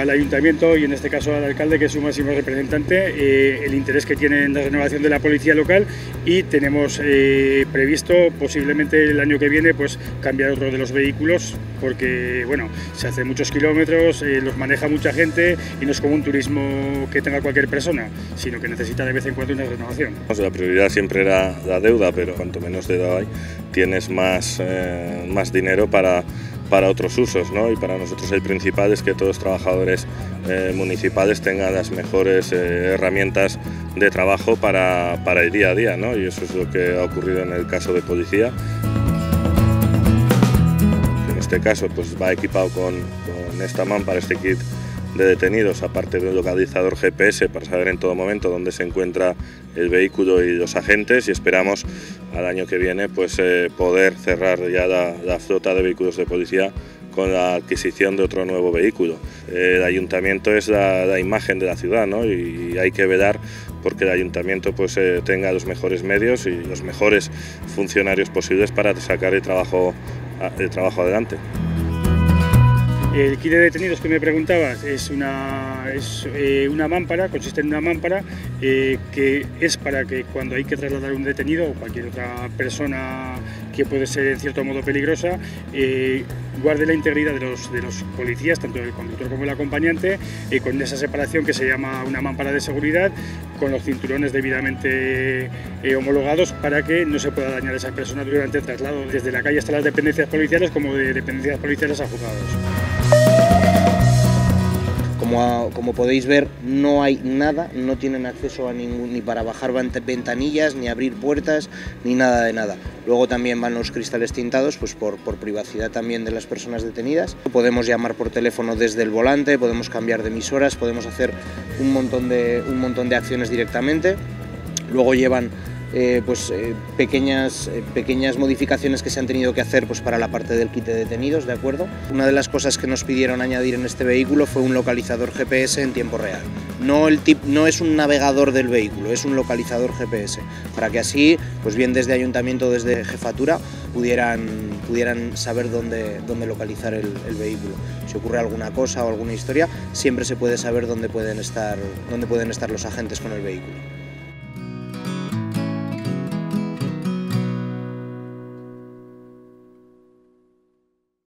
al ayuntamiento y en este caso al alcalde, que es su máximo representante, eh, el interés que tiene en la renovación de la policía local y tenemos eh, previsto posiblemente el año que viene pues cambiar otro de los vehículos porque bueno, se hace muchos kilómetros, eh, los maneja mucha gente y no es como un turismo que tenga cualquier persona, sino que necesita de vez en cuando una renovación. La prioridad siempre era la deuda, pero cuanto menos deuda hay, tienes más, más dinero para para otros usos ¿no? y para nosotros el principal es que todos los trabajadores eh, municipales tengan las mejores eh, herramientas de trabajo para, para, el día a día ¿no? y eso es lo que ha ocurrido en el caso de policía. En este caso pues va equipado con, con esta para este kit de detenidos, aparte de un localizador GPS para saber en todo momento dónde se encuentra el vehículo y los agentes y esperamos al año que viene pues, eh, poder cerrar ya la, flota de vehículos de policía con la adquisición de otro nuevo vehículo. El ayuntamiento es la, imagen de la ciudad ¿no? y hay que velar porque el ayuntamiento pues, eh, tenga los mejores medios y los mejores funcionarios posibles para sacar el trabajo, el trabajo adelante. El kit de detenidos que me preguntabas es una, es, eh, una mámpara, consiste en una mámpara eh, que es para que cuando hay que trasladar un detenido o cualquier otra persona que puede ser en cierto modo peligrosa, eh, guarde la integridad de los, de los policías, tanto el conductor como el acompañante, con esa separación que se llama una mámpara de seguridad, con los cinturones debidamente homologados para que no se pueda dañar a esa persona durante el traslado desde la calle hasta las dependencias policiales como de dependencias policiales a juzgados. Como, podéis ver, no hay nada, no tienen acceso a ningún, ni para bajar ventanillas, ni abrir puertas, ni nada de nada. Luego también van los cristales tintados, pues por, privacidad también de las personas detenidas. Podemos llamar por teléfono desde el volante, podemos cambiar de emisoras, podemos hacer un montón de, un montón de acciones directamente. Luego llevan eh, pues, eh, pequeñas, eh, pequeñas modificaciones que se han tenido que hacer pues, para la parte del kit de detenidos, ¿de acuerdo? Una de las cosas que nos pidieron añadir en este vehículo fue un localizador GPS en tiempo real. No, el tip, no es un navegador del vehículo, es un localizador GPS, para que así, pues bien desde ayuntamiento o desde jefatura, pudieran, pudieran saber dónde, dónde localizar el, el, vehículo. Si ocurre alguna cosa o alguna historia, siempre se puede saber dónde pueden estar, dónde pueden estar los agentes con el vehículo.